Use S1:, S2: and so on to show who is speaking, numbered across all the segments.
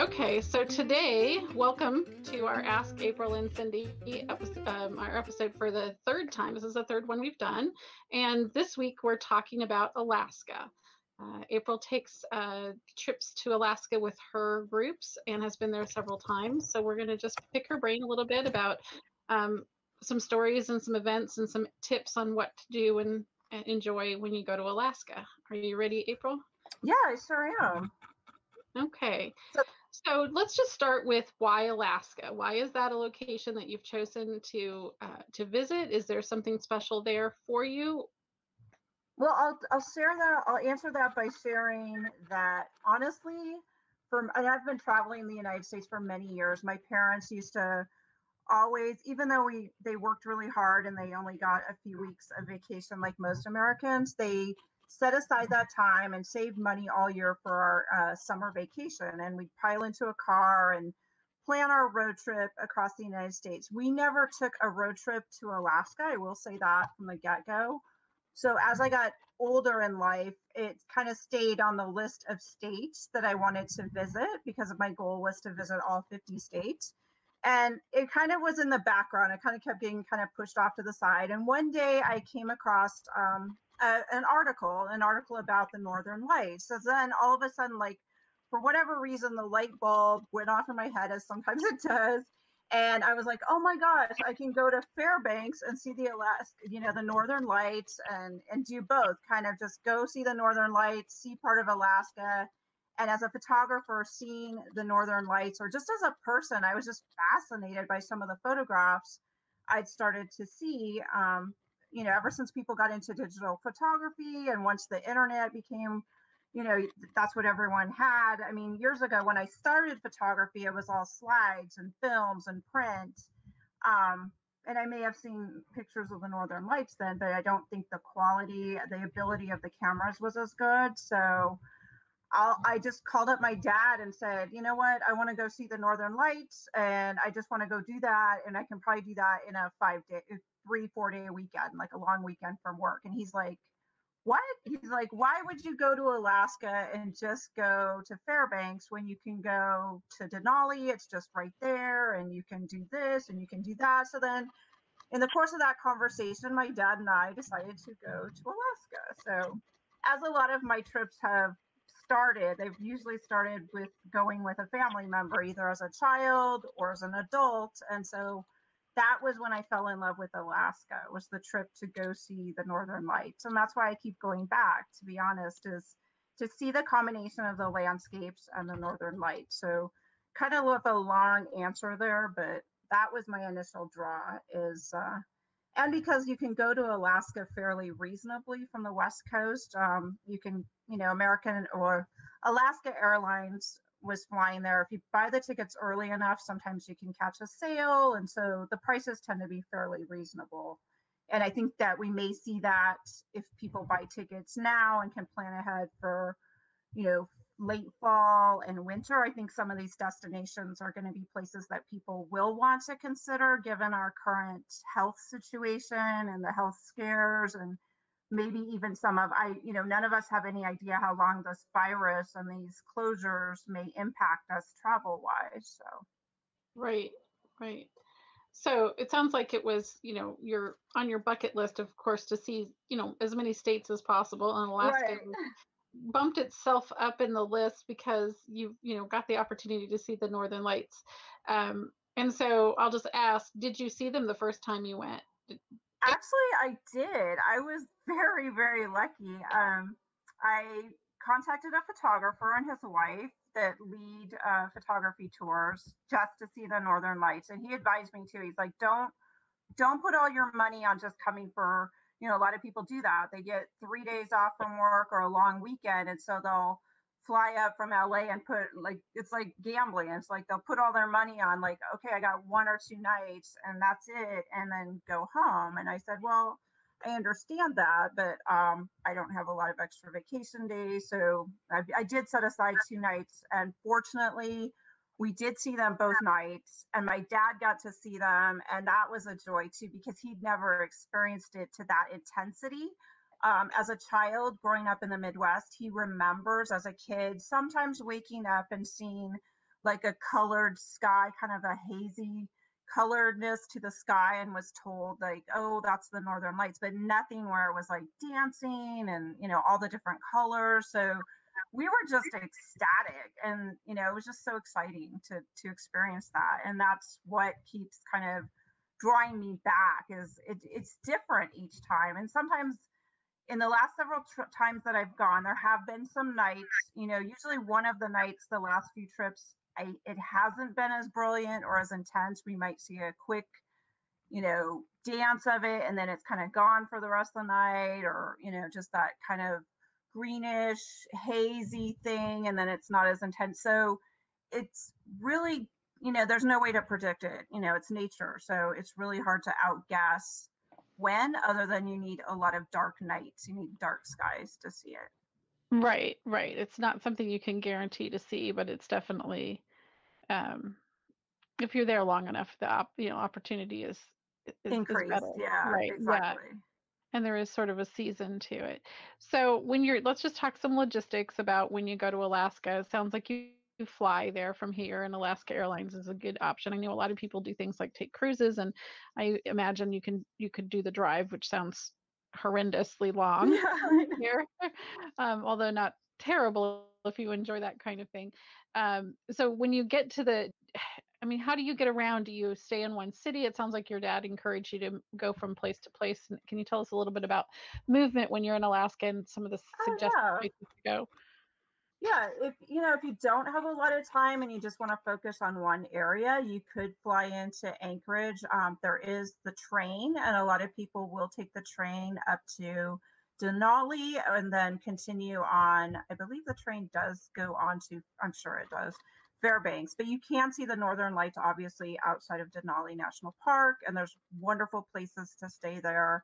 S1: Okay, so today, welcome to our Ask April and Cindy episode, um, our episode for the third time. This is the third one we've done, and this week we're talking about Alaska. Uh, April takes uh, trips to Alaska with her groups and has been there several times. So we're going to just pick her brain a little bit about um, some stories and some events and some tips on what to do and, and enjoy when you go to Alaska. Are you ready, April?
S2: Yeah, I sure am.
S1: Okay. So, so let's just start with why Alaska. Why is that a location that you've chosen to uh, to visit? Is there something special there for you?
S2: Well, I'll I'll share that. I'll answer that by sharing that honestly, from and I've been traveling the United States for many years. My parents used to always, even though we they worked really hard and they only got a few weeks of vacation like most Americans, they set aside that time and save money all year for our uh, summer vacation. And we'd pile into a car and plan our road trip across the United States. We never took a road trip to Alaska. I will say that from the get go. So as I got older in life, it kind of stayed on the list of states that I wanted to visit because my goal was to visit all 50 states. And it kind of was in the background. It kind of kept getting kind of pushed off to the side. And one day I came across um, an article, an article about the Northern Lights. So then all of a sudden, like for whatever reason, the light bulb went off in my head, as sometimes it does. And I was like, oh my gosh, I can go to Fairbanks and see the Alaska, you know, the Northern Lights and and do both. Kind of just go see the Northern Lights, see part of Alaska. And as a photographer, seeing the Northern Lights, or just as a person, I was just fascinated by some of the photographs I'd started to see. Um, you know, ever since people got into digital photography and once the internet became, you know, that's what everyone had. I mean, years ago when I started photography, it was all slides and films and print. Um, and I may have seen pictures of the Northern Lights then, but I don't think the quality, the ability of the cameras was as good. So I'll, I just called up my dad and said, you know what, I want to go see the Northern Lights, and I just want to go do that, and I can probably do that in a five day, three, four day weekend, like a long weekend from work. And he's like, What? He's like, Why would you go to Alaska and just go to Fairbanks when you can go to Denali? It's just right there, and you can do this and you can do that. So then, in the course of that conversation, my dad and I decided to go to Alaska. So, as a lot of my trips have started, they've usually started with going with a family member, either as a child or as an adult. And so, that was when I fell in love with Alaska. It Was the trip to go see the Northern Lights, and that's why I keep going back. To be honest, is to see the combination of the landscapes and the Northern Lights. So, kind of with a long answer there, but that was my initial draw. Is uh, and because you can go to Alaska fairly reasonably from the West Coast, um, you can, you know, American or Alaska Airlines was flying there. If you buy the tickets early enough, sometimes you can catch a sale. And so the prices tend to be fairly reasonable. And I think that we may see that if people buy tickets now and can plan ahead for, you know, late fall and winter. I think some of these destinations are going to be places that people will want to consider given our current health situation and the health scares and maybe even some of i you know none of us have any idea how long this virus and these closures may impact us travel wise so.
S1: Right right. So it sounds like it was you know you're on your bucket list of course to see you know as many states as possible and alaska right. bumped itself up in the list because you you know got the opportunity to see the northern lights. Um, and so i'll just ask did you see them the first time you went? Did,
S2: Actually, I did. I was very, very lucky. Um, I contacted a photographer and his wife that lead uh, photography tours just to see the northern lights and he advised me too he's like don't don't put all your money on just coming for you know a lot of people do that they get three days off from work or a long weekend and so they'll fly up from LA and put like it's like gambling. It's like they'll put all their money on like, okay, I got one or two nights and that's it, and then go home. And I said, well, I understand that, but um, I don't have a lot of extra vacation days, so I, I did set aside two nights, and fortunately. We did see them both nights, and my dad got to see them, and that was a joy too because he'd never experienced it to that intensity um, as a child growing up in the Midwest, he remembers as a kid sometimes waking up and seeing like a colored sky, kind of a hazy coloredness to the sky and was told like oh that's the northern lights but nothing where it was like dancing and you know all the different colors. So we were just ecstatic and you know it was just so exciting to to experience that. And that's what keeps kind of drawing me back is it, it's different each time. And sometimes in the last several tr- times that i've gone there have been some nights you know usually one of the nights the last few trips I, it hasn't been as brilliant or as intense. We might see a quick, you know, dance of it and then it's kind of gone for the rest of the night or, you know, just that kind of greenish, hazy thing. And then it's not as intense. So it's really, you know, there's no way to predict it. You know, it's nature. So it's really hard to outguess when, other than you need a lot of dark nights. You need dark skies to see it.
S1: Right, right. It's not something you can guarantee to see, but it's definitely um if you're there long enough, the op, you know opportunity is is,
S2: is. Yeah,
S1: right.
S2: Exactly.
S1: Yeah. And there is sort of a season to it. So when you're, let's just talk some logistics about when you go to Alaska. It sounds like you fly there from here and Alaska Airlines is a good option. I know a lot of people do things like take cruises and I imagine you can you could do the drive which sounds horrendously long here, um, although not terrible if you enjoy that kind of thing. Um, so when you get to the, I mean, how do you get around? Do you stay in one city? It sounds like your dad encouraged you to go from place to place. Can you tell us a little bit about movement when you're in Alaska and some of the oh, suggested yeah. places to go?
S2: Yeah if you know if you don't have a lot of time and you just want to focus on one area you could fly into anchorage um, there is the train and a lot of people will take the train up to denali and then continue on i believe the train does go on to i'm sure it does fairbanks but you can see the northern lights obviously outside of denali national park and there's wonderful places to stay there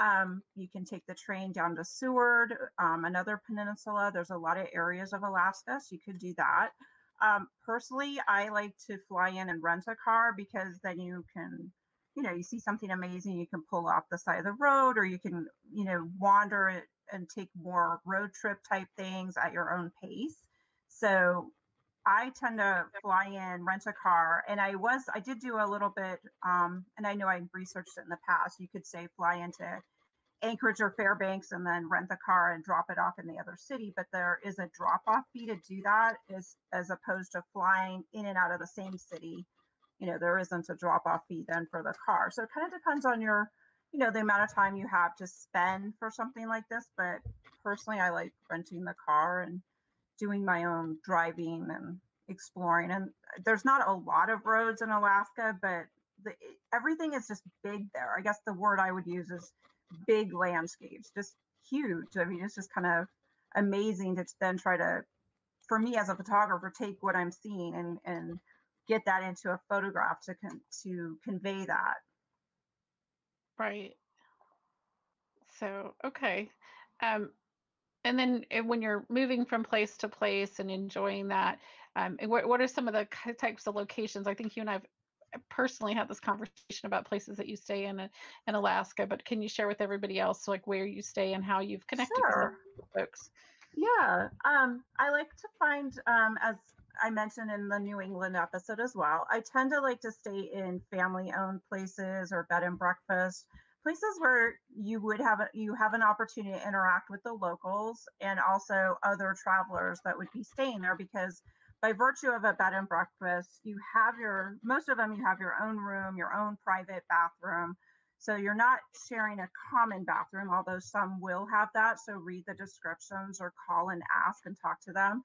S2: um, you can take the train down to Seward, um, another peninsula. There's a lot of areas of Alaska, so you could do that. Um, personally, I like to fly in and rent a car because then you can, you know, you see something amazing, you can pull off the side of the road, or you can, you know, wander it and take more road trip type things at your own pace. So I tend to fly in, rent a car, and I was I did do a little bit, um, and I know I researched it in the past. You could say fly into Anchorage or Fairbanks and then rent the car and drop it off in the other city, but there is a drop off fee to do that, as as opposed to flying in and out of the same city. You know, there isn't a drop off fee then for the car. So it kind of depends on your, you know, the amount of time you have to spend for something like this. But personally, I like renting the car and doing my own driving and exploring. And there's not a lot of roads in Alaska, but the, everything is just big there. I guess the word I would use is big landscapes, just huge. I mean, it's just kind of amazing to then try to, for me as a photographer, take what I'm seeing and and get that into a photograph to con- to convey that.
S1: Right. So okay. Um, and then eh, when you're moving from place to place and enjoying that, um, what, what are some of the types of locations? I think you and I've personally had this conversation about places that you stay in uh, in Alaska, but can you share with everybody else like where you stay and how you've connected sure. with folks?
S2: Yeah, um, I like to find um, as I mentioned in the New England episode as well. I tend to like to stay in family-owned places or bed and breakfast places where you would have a, you have an opportunity to interact with the locals and also other travelers that would be staying there because by virtue of a bed and breakfast you have your most of them you have your own room your own private bathroom. So you're not sharing a common bathroom although some will have that so read the descriptions or call and ask and talk to them.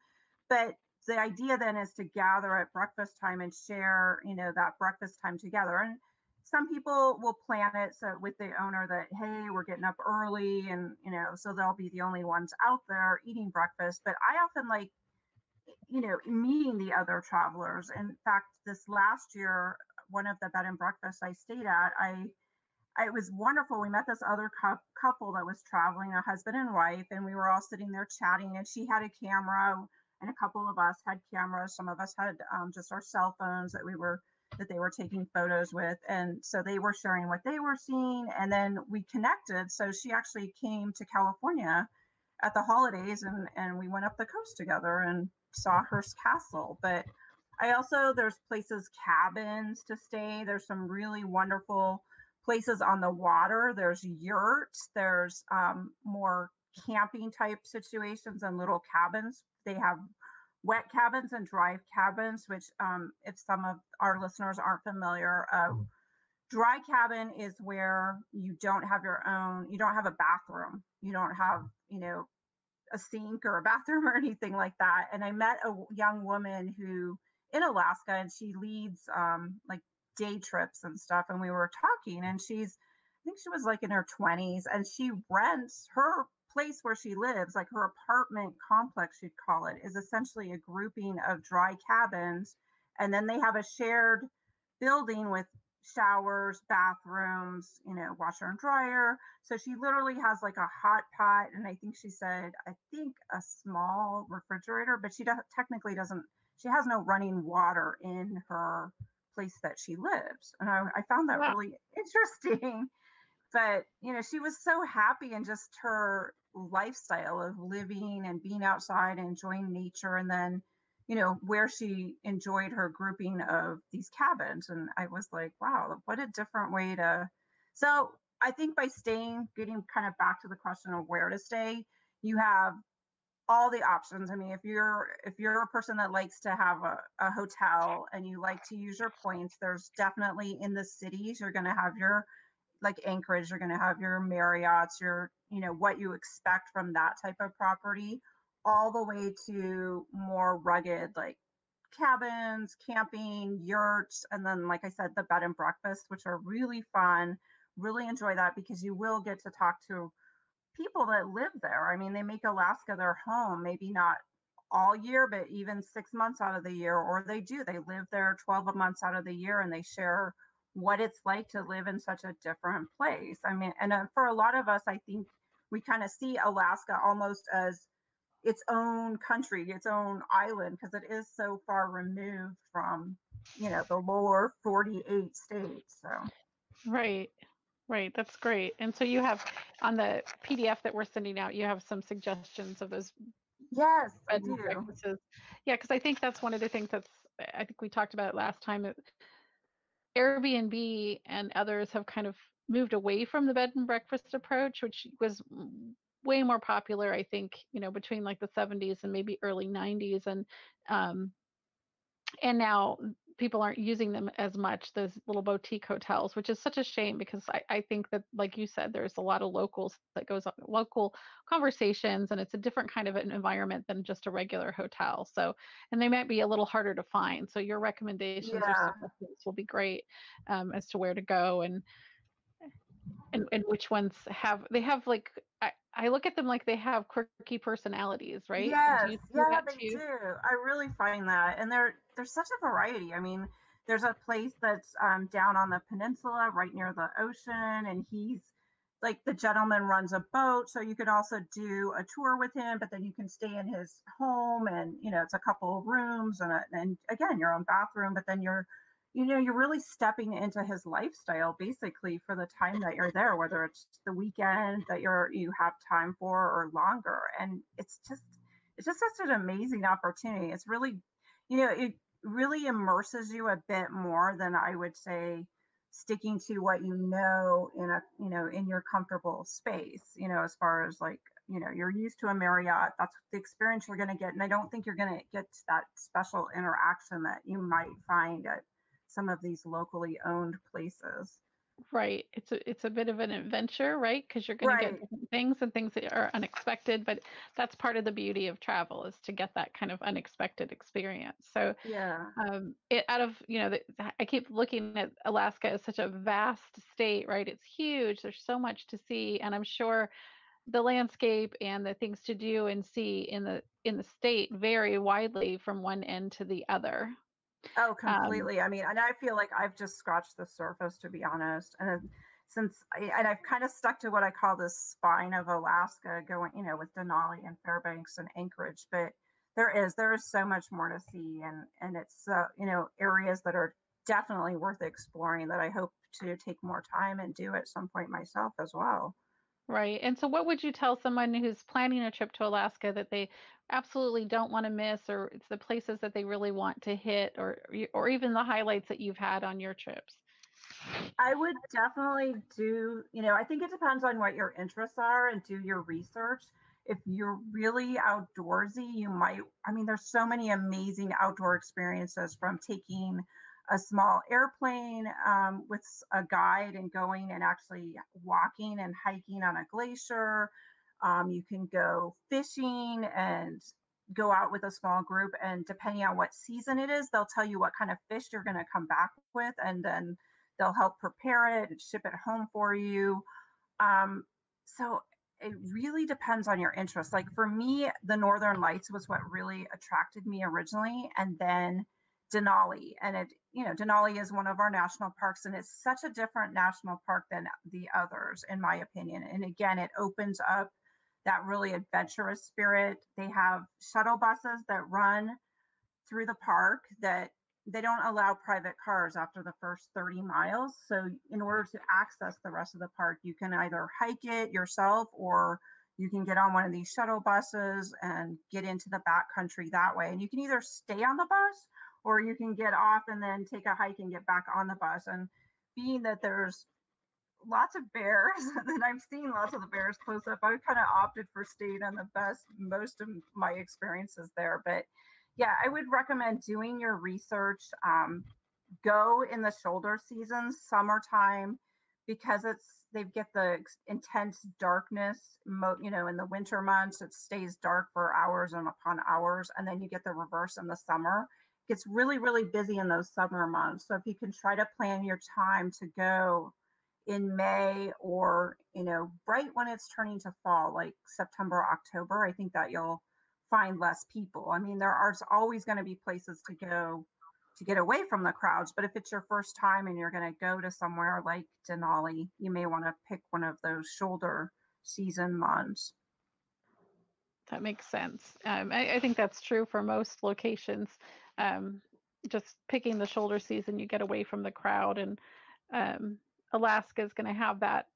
S2: But the idea then is to gather at breakfast time and share you know that breakfast time together. And some people will plan it so with the owner that hey we're getting up early and you know so they'll be the only ones out there eating breakfast. But i often like you know meeting the other travelers in fact this last year one of the bed and breakfasts i stayed at i it was wonderful we met this other couple that was traveling a husband and wife and we were all sitting there chatting and she had a camera and a couple of us had cameras some of us had um, just our cell phones that we were that they were taking photos with. And so they were sharing what they were seeing. And then we connected. So she actually came to California at the holidays and, and we went up the coast together and saw Hearst Castle. But I also there's places cabins to stay. There's some really wonderful places on the water. There's yurts. There's um, more camping type situations and little cabins. They have wet cabins and dry cabins, which, um, if some of our listeners aren't familiar, uh, dry cabin is where you don't have your own, you don't have a bathroom, you don't have, you know, a sink or a bathroom or anything like that. And I met a young woman who in Alaska and she leads um, like day trips and stuff. And we were talking, and she's, I think she was like in her 20s, and she rents her place where she lives, like her apartment complex, you'd call it, is essentially a grouping of dry cabins. And then they have a shared building with showers, bathrooms, you know, washer and dryer. So she literally has like a hot pot. And I think she said, I think a small refrigerator, but she does, technically doesn't, she has no running water in her place that she lives. And I, I found that wow. really interesting. But, you know, she was so happy in just her lifestyle of living and being outside and enjoying nature. And then, you know, where she enjoyed her grouping of these cabins. And I was like, wow, what a different way to. So I think by staying, getting kind of back to the question of where to stay, you have all the options. I mean, if you're if you're a person that likes to have a, a hotel and you like to use your points, there's definitely in the cities you're going to have your like Anchorage, you're going to have your Marriott's, your you know what you expect from that type of property, all the way to more rugged like cabins, camping, yurts, and then like I said, the bed and breakfast, which are really fun. Really enjoy that because you will get to talk to people that live there. I mean, they make Alaska their home, maybe not all year, but even six months out of the year, or they do. They live there 12 months out of the year and they share what it's like to live in such a different place. I mean, and uh, for a lot of us, I think we kind of see Alaska almost as its own country, its own island, because it is so far removed from, you know, the lower 48 states. So,
S1: right. Right, that's great. And so you have on the PDF that we're sending out, you have some suggestions of those.
S2: Yes, I do.
S1: Yeah, because I think that's one of the things that's I think we talked about last time. Airbnb and others have kind of moved away from the bed and breakfast approach, which was mm, way more popular, I think, you know, between like the 70s and maybe early 90s, and um, and now people aren't using them as much those little boutique hotels which is such a shame because I, I think that like you said there's a lot of locals that goes on local conversations and it's a different kind of an environment than just a regular hotel so and they might be a little harder to find so your recommendations yeah. will be great um, as to where to go and and, and which ones have they have like I, I look at them like they have quirky personalities, right?
S2: Yes, yeah, they too? do. I really find that, and there there's such a variety. I mean, there's a place that's um, down on the peninsula, right near the ocean, and he's like the gentleman runs a boat, so you could also do a tour with him. But then you can stay in his home, and you know it's a couple of rooms, and a, and again your own bathroom. But then you're you know you're really stepping into his lifestyle basically for the time that you're there whether it's the weekend that you're you have time for or longer. And it's just it's just such an amazing opportunity. It's really you know it really immerses you a bit more than i would say sticking to what you know in a you know in your comfortable space you know as far as like you know you're used to a marriott that's the experience you're going to get and i don't think you're going to get that special interaction that you might find at some of these locally owned places.
S1: Right. It's a it's a bit of an adventure, right? Because you're going right. to get different things and things that are unexpected. But that's part of the beauty of travel is to get that kind of unexpected experience. So
S2: yeah,
S1: um, it out of you know, the, I keep looking at Alaska as such a vast state, right? It's huge. There's so much to see, and I'm sure the landscape and the things to do and see in the in the state vary widely from one end to the other
S2: Oh, um, completely. Um, I mean, and I feel like I've just scratched the surface, to be honest. And since, I, and I've kind of stuck to what I call the spine of Alaska, going, you know, with Denali and Fairbanks and Anchorage. But there is, there is so much more to see, and and it's, uh, you know, areas that are definitely worth exploring that I hope to take more time and do at some point myself as well.
S1: Right. And so what would you tell someone who's planning a trip to Alaska that they absolutely don't want to miss or it's the places that they really want to hit or or even the highlights that you've had on your trips?
S2: I would definitely do, you know, I think it depends on what your interests are and do your research. If you're really outdoorsy, you might, I mean, there's so many amazing outdoor experiences from taking a small airplane um, with a guide and going and actually walking and hiking on a glacier. Um, you can go fishing and go out with a small group. And depending on what season it is, they'll tell you what kind of fish you're going to come back with. And then they'll help prepare it and ship it home for you. Um, so it really depends on your interest. Like for me, the Northern Lights was what really attracted me originally. And then Denali. And it, you know, Denali is one of our national parks and it's such a different national park than the others, in my opinion. And again, it opens up that really adventurous spirit. They have shuttle buses that run through the park that they don't allow private cars after the first 30 miles. So in order to access the rest of the park, you can either hike it yourself or you can get on one of these shuttle buses and get into the back country that way. And you can either stay on the bus or you can get off and then take a hike and get back on the bus. And being that there's lots of bears and I've seen lots of the bears close up, I kind of opted for staying on the bus most of my experiences there. But yeah, I would recommend doing your research. Um, go in the shoulder seasons, summertime, because it's they get the intense darkness. You know, in the winter months, it stays dark for hours and upon hours, and then you get the reverse in the summer gets really, really busy in those summer months. So if you can try to plan your time to go in May or, you know, right when it's turning to fall, like September, October, I think that you'll find less people. I mean, there are always going to be places to go to get away from the crowds, but if it's your first time and you're going to go to somewhere like Denali, you may want to pick one of those shoulder season months.
S1: That makes sense. Um, I, I, think that's true for most locations um, just picking the shoulder season, you get away from the crowd, and um, Alaska is going to have that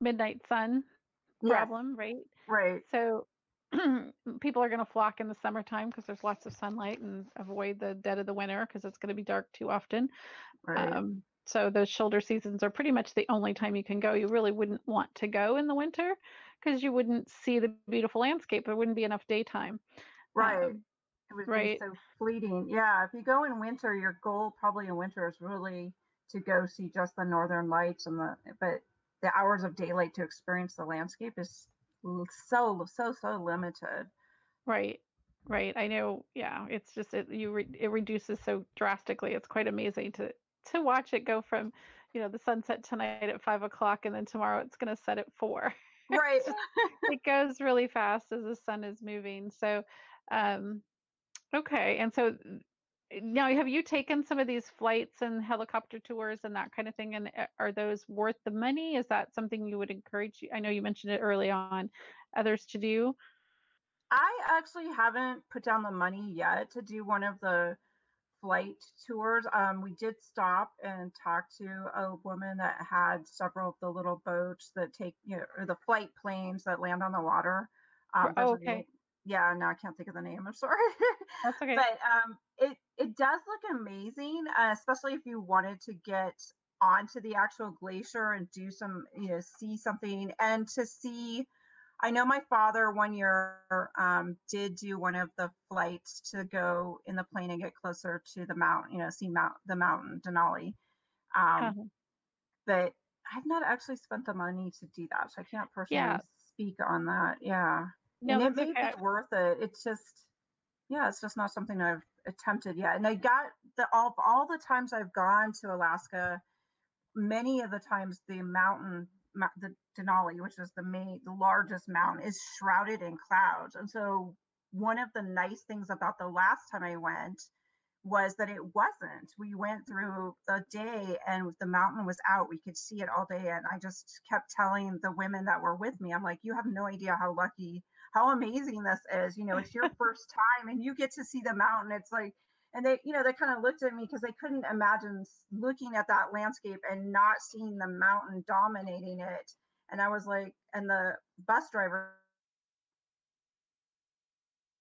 S1: midnight sun problem, right?
S2: Right.
S1: So people are going to flock in the summertime because there's lots of sunlight and avoid the dead of the winter because it's going to be dark too often.
S2: Right. Um,
S1: so those shoulder seasons are pretty much the only time you can go. You really wouldn't want to go in the winter because you wouldn't see the beautiful landscape. There wouldn't be enough daytime.
S2: Right. Um, it would right. be so fleeting. Yeah. If you go in winter, your goal probably in winter is really to go see just the northern lights and the but the hours of daylight to experience the landscape is so so so limited.
S1: Right. Right. I know. Yeah. It's just it you re, it reduces so drastically. It's quite amazing to to watch it go from you know the sunset tonight at five o'clock and then tomorrow it's going to set at four
S2: right
S1: it goes really fast as the sun is moving so um, okay, and so now have you taken some of these flights and helicopter tours and that kind of thing and eh, are those worth the money? Is that something you would encourage i know you mentioned it early on others to do?
S2: I actually haven't put down the money yet to do one of the flight tours um, we did stop and talk to a woman that had several of the little boats that take you know or the flight planes that land on the water
S1: um, oh, okay
S2: yeah, no, I can't think of the name. I'm sorry.
S1: That's okay.
S2: but um, it it does look amazing, uh, especially if you wanted to get onto the actual glacier and do some, you know, see something and to see. I know my father one year um, did do one of the flights to go in the plane and get closer to the mountain, you know, see mount the mountain Denali. Um, uh-huh. But I've not actually spent the money to do that, so I can't personally yeah. speak on that. Yeah. No, and it may okay. be worth it. It's just, yeah, it's just not something I've attempted yet. And I got the all all the times I've gone to Alaska, many of the times the mountain, the Denali, which is the main, the largest mountain, is shrouded in clouds. And so one of the nice things about the last time I went was that it wasn't. We went through the day and the mountain was out. We could see it all day. And I just kept telling the women that were with me, I'm like, you have no idea how lucky how amazing this is. You know, it's your first time and you get to see the mountain. It's like, and they you know they kind of looked at me because they couldn't imagine looking at that landscape and not seeing the mountain dominating it and i was like and the bus driver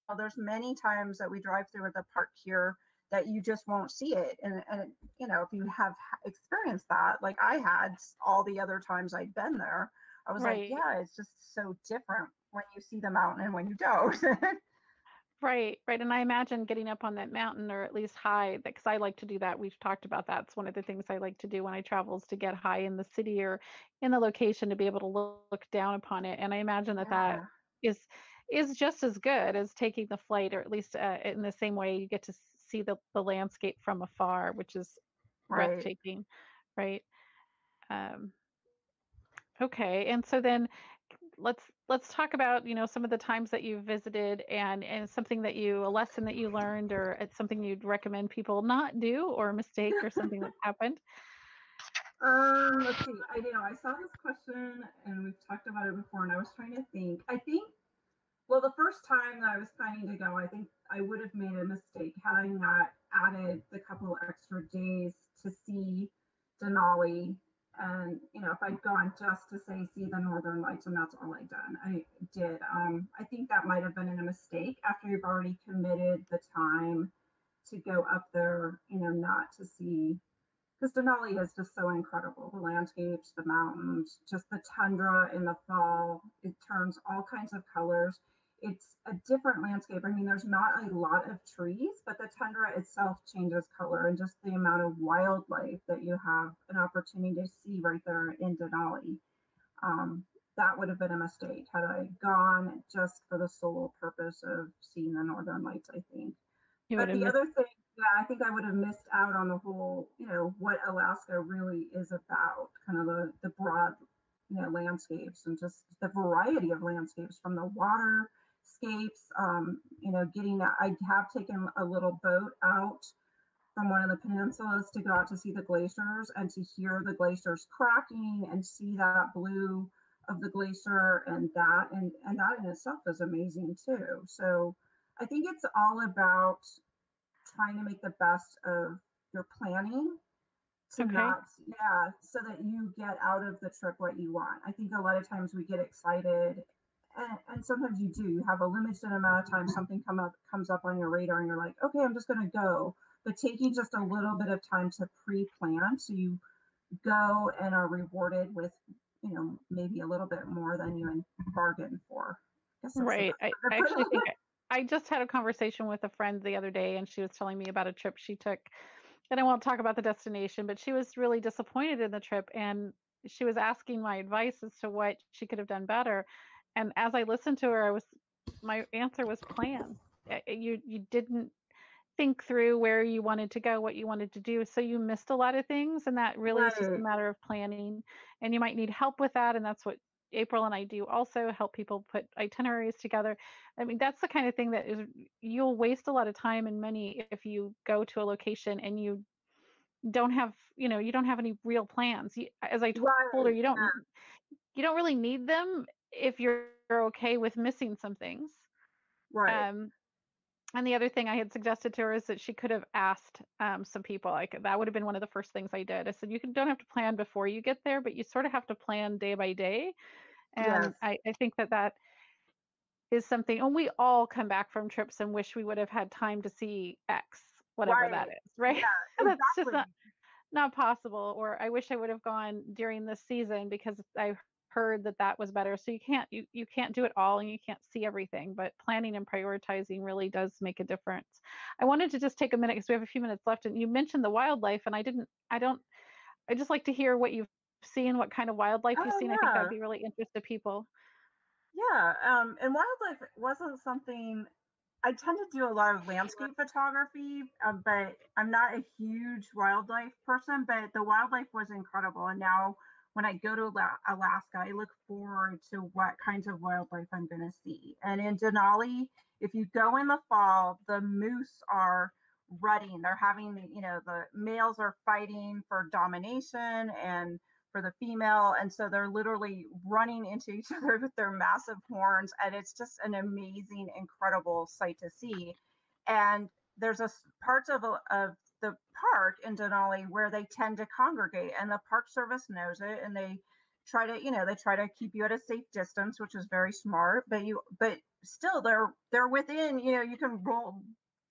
S2: well, there's many times that we drive through the park here that you just won't see it and, and you know if you have experienced that like i had all the other times i'd been there i was right. like yeah it's just so different when you see the mountain and when you don't
S1: Right, right. And I imagine getting up on that mountain or at least high, because I like to do that. We've talked about that. It's one of the things I like to do when I travel is to get high in the city or in the location to be able to look down upon it. And I imagine that yeah. that is is just as good as taking the flight, or at least uh, in the same way you get to see the, the landscape from afar, which is right. breathtaking, right? Um, okay, and so then let's let's talk about you know some of the times that you've visited and and something that you a lesson that you learned or it's something you'd recommend people not do or a mistake or something that happened?
S2: Um let's see i you know i saw this question and we've talked about it before and i was trying to think. I think well the first time that i was planning to go i think i would have made a mistake had i not added the couple extra days to see denali and you know if i'd gone just to say see the northern lights and that's all i'd done i did um, i think that might have been a mistake after you've already committed the time to go up there you know not to see because denali is just so incredible the landscapes the mountains just the tundra in the fall it turns all kinds of colors it's a different landscape. I mean, there's not a lot of trees, but the tundra itself changes color and just the amount of wildlife that you have an opportunity to see right there in Denali. Um, that would have been a mistake had I gone just for the sole purpose of seeing the northern lights, I think. You but the missed- other thing, yeah, I think I would have missed out on the whole, you know, what Alaska really is about, kind of the, the broad, you know, landscapes and just the variety of landscapes from the water escapes. Um, you know, getting I have taken a little boat out from one of the peninsulas to go out to see the glaciers and to hear the glaciers cracking and see that blue of the glacier and that and and that in itself is amazing too. So I think it's all about trying to make the best of your planning to okay. not yeah so that you get out of the trip what you want i think a lot of times we get excited and, and, sometimes you do you have a limited amount of time something come up comes up on your radar and you're like okay i'm just going to go. But taking just a little bit of time to pre-plan so you go and are rewarded with you know maybe a little bit more than you bargained for.
S1: I right. I, I actually think I just had a conversation with a friend the other day and she was telling me about a trip she took. And i won't talk about the destination but she was really disappointed in the trip and she was asking my advice as to what she could have done better and as I listened to her, I was my answer was plan. Eh, eh, you you didn't think through where you wanted to go, what you wanted to do, so you missed a lot of things, and that really right. is just a matter of planning. And you might need help with that, and that's what April and I do also help people put itineraries together. I mean, that's the kind of thing that is you'll waste a lot of time and money if you go to a location and you don't have, you know, you don't have any real plans. As I told right. her, you don't yeah. you don't really need them if you're okay with missing some things.
S2: Right. Um,
S1: and the other thing I had suggested to her is that she could have asked um, some people. Like that would have been one of the first things I did. I said you can, don't have to plan before you get there, but you sort of have to plan day by day. And yes. I, I think that that is something. And we all come back from trips and wish we would have had time to see X, whatever right. that is, right? Yeah, exactly. That's just not not possible. Or I wish I would have gone during this season because I heard that that was better so you can't you, you can't do it all and you can't see everything but planning and prioritizing really does make a difference i wanted to just take a minute because we have a few minutes left and you mentioned the wildlife and i didn't i don't i just like to hear what you've seen what kind of wildlife oh, you've seen yeah. i think that'd be really interesting to people
S2: yeah um and wildlife wasn't something I tend to do a lot of landscape photography, um, but I'm not a huge wildlife person. But the wildlife was incredible, and now when I go to Alaska, I look forward to what kinds of wildlife I'm going to see. And in Denali, if you go in the fall, the moose are rutting. They're having, you know, the males are fighting for domination and for the female. And so they're literally running into each other with their massive horns. And it's just an amazing, incredible sight to see. And there's a parts of of the park in Denali where they tend to congregate, and the Park Service knows it, and they try to you know they try to keep you at a safe distance, which is very smart. But you but still they're they're within you know you can roll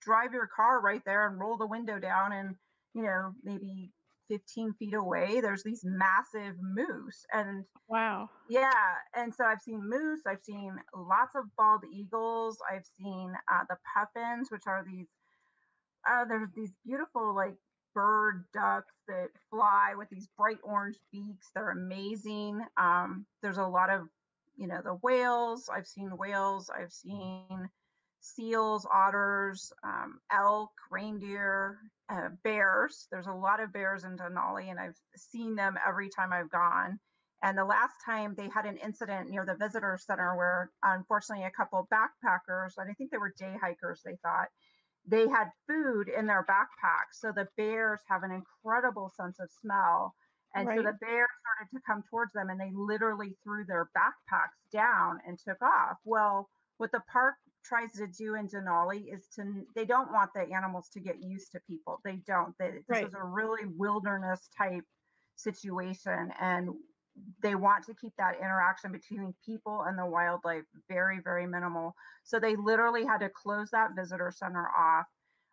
S2: drive your car right there and roll the window down and you know maybe 15 feet away there's these massive moose and
S1: wow
S2: yeah and so i've seen moose i've seen lots of bald eagles i've seen uh, the puffins which are these uh, there's these beautiful like bird ducks that fly with these bright orange beaks they're amazing um, there's a lot of you know the whales i've seen whales i've seen seals, otters, um, elk, reindeer, uh, bears. There's a lot of bears in Denali, and I've seen them every time I've gone. And the last time they had an incident near the visitor center where, unfortunately, a couple backpackers, and I think they were day hikers, they thought, they had food in their backpacks. So the bears have an incredible sense of smell. And right. so the bears started to come towards them and they literally threw their backpacks down and took off. Well, what the park tries to do in Denali is to they don't want the animals to get used to people. They don't. They, this right. is a really wilderness type situation, and they want to keep that interaction between people and the wildlife very very minimal. So they literally had to close that visitor center off.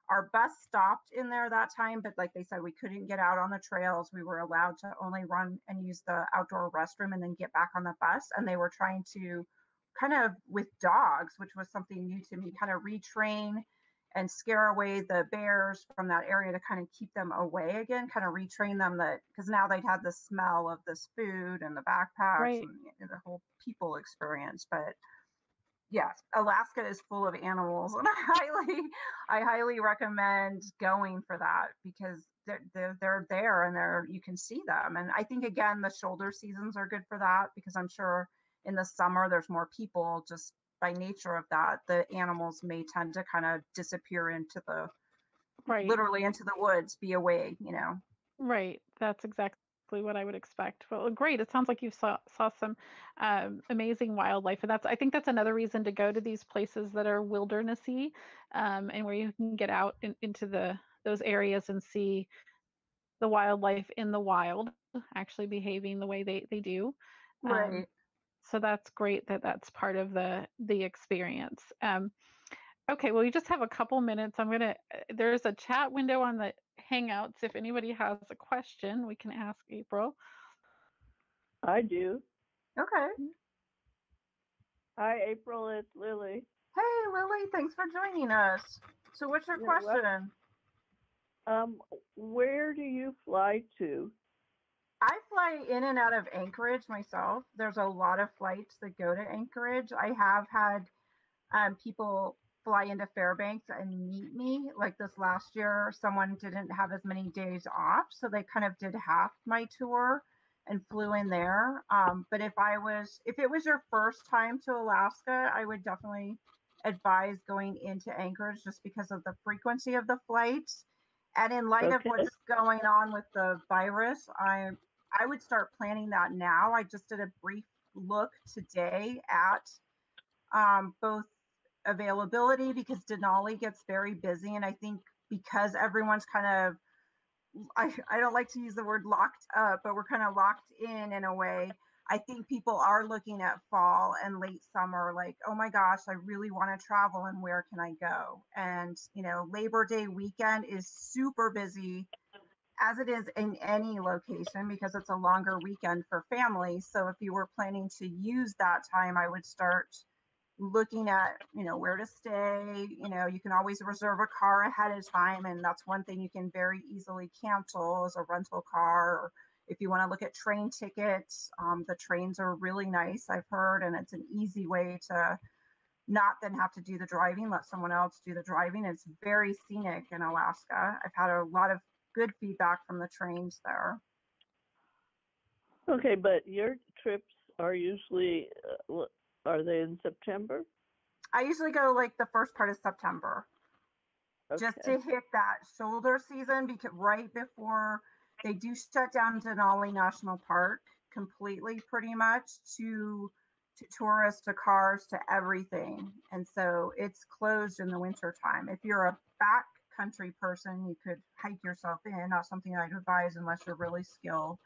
S2: Our bus stopped in there that time, but like they said, we couldn't get out on the trails. We were allowed to only run and use the outdoor restroom and then get back on the bus. And they were trying to kind of with dogs, which was something new to me, kind of retrain and scare away the bears from that area to kind of keep them away again, kind of retrain them that because now they'd had the smell of this food and the backpacks right. and, the whole people experience. But yes, Alaska is full of animals, and I highly, I highly recommend going for that because they're, they're they're there and they're you can see them. And I think again the shoulder seasons are good for that because I'm sure in the summer there's more people just by nature of that the animals may tend to kind of disappear into the right literally into the woods be away you know
S1: right that's exactly what I would expect. Well, great. It sounds like you saw saw some um, amazing wildlife, and that's I think that's another reason to go to these places that are wildernessy, um, and where you can get out in, into the those areas and see the wildlife in the wild, actually behaving the way they they do.
S2: Um, right. Um,
S1: so that's great that that's part of the the experience um, okay well we just have a couple minutes i'm gonna uh, there's a chat window on the hangouts if anybody has a question we can ask april.
S3: I do.
S2: Okay.
S3: Hi april it's lily.
S2: Hey lily thanks for joining us. So what's your question?
S3: Um where do you fly to
S2: I fly in and out of Anchorage myself. There's a lot of flights that go to Anchorage. I have had um, people fly into Fairbanks and meet me. Like this last year, someone didn't have as many days off, so they kind of did half my tour and flew in there. Um, but if I was, if it was your first time to Alaska, I would definitely advise going into Anchorage just because of the frequency of the flights. And in light okay. of what's going on with the virus, I I would start planning that now. I just did a brief look today at um, both availability because Denali gets very busy. And I think because everyone's kind of, I, I don't like to use the word locked up, but we're kind of locked in in a way. I think people are looking at fall and late summer, like, oh my gosh, I really want to travel and where can I go? And, you know, Labor Day weekend is super busy as it is in any location because it's a longer weekend for families. So if you were planning to use that time, I would start looking at, you know, where to stay. You know, you can always reserve a car ahead of time. And that's one thing you can very easily cancel as a rental car. Or if you want to look at train tickets, um, the trains are really nice, I've heard, and it's an easy way to not then have to do the driving, let someone else do the driving. It's very scenic in Alaska. I've had a lot of good feedback from the trains there.
S3: Okay, but your trips are usually uh, are they in September?
S2: I usually go like the first part of September. Okay. Just to hit that shoulder season because right before they do shut down Denali National Park completely pretty much to to tourists to cars to everything and so it's closed in the winter time if you're a back backcountry person, you could hike yourself in. Not something I'd advise unless you're really skilled.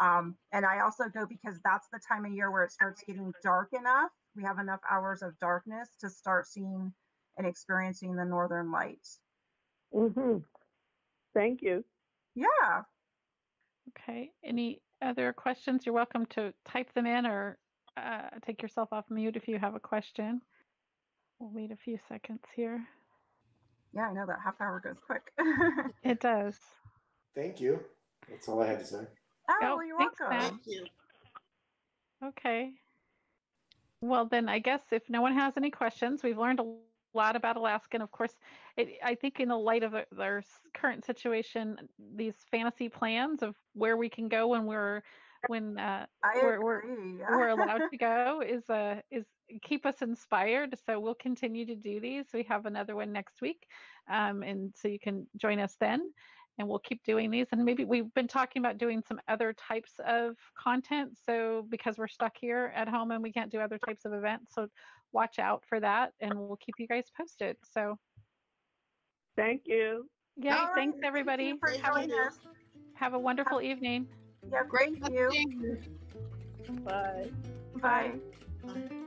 S2: Um, and I also go because that's the time of year where it starts getting dark enough. We have enough hours of darkness to start seeing and experiencing the northern lights.
S3: Mm-hmm. Thank you.
S2: Yeah.
S1: Okay. Any other questions? You're welcome to type them in or uh, take yourself off mute if you have a question. We'll wait a few seconds here.
S2: Yeah, I know that half hour goes quick.
S1: It does.
S4: Thank you. That's all I had to say.
S2: oh,
S1: Oh,
S2: well, you're
S1: thanks,
S2: welcome.
S1: Matt.
S5: Thank you.
S1: Okay. Well, then I guess if no one has any questions, we've learned a lot about Alaska. And of course, it, I think in the light of the, their current situation, these fantasy plans of where we can go when we're when uh, we're, we're we're allowed to go is uh is keep us inspired so we'll continue to do these. We have another one next week um, and so you can join us then and we'll keep doing these and maybe we've been talking about doing some other types of content so because we're stuck here at home and we can't do other types of events so watch out for that and we'll keep you guys posted so
S3: Thank you.
S1: yeah
S2: All right,
S1: thanks everybody
S5: Thank
S1: have, a,
S2: us.
S1: have a wonderful evening
S2: Yeah,
S5: Great
S2: thank you.
S5: you.
S3: Bye.
S2: Bye.
S5: Bye.